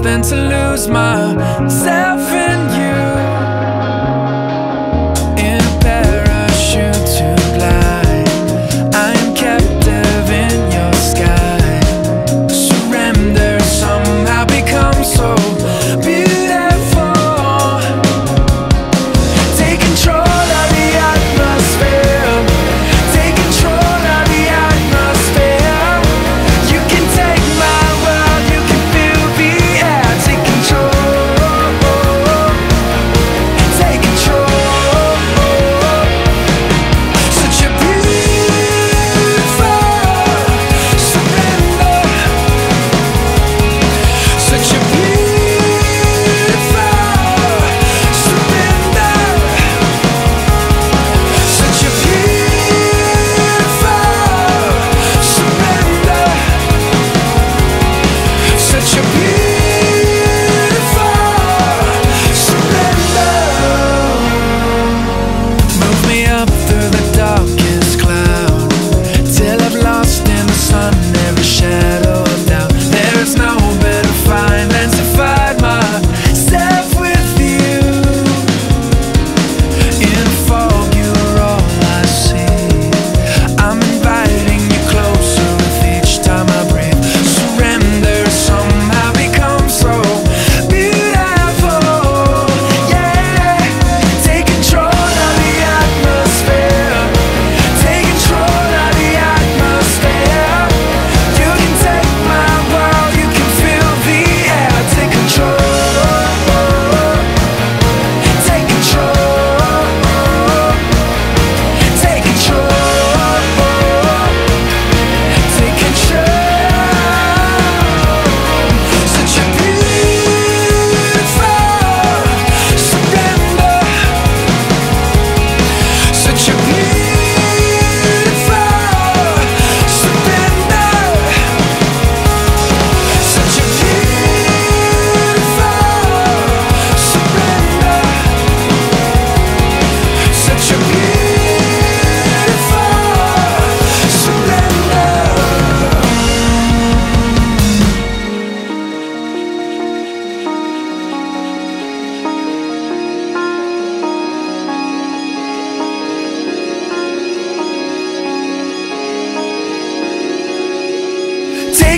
than to lose myself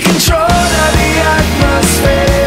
control of the atmosphere.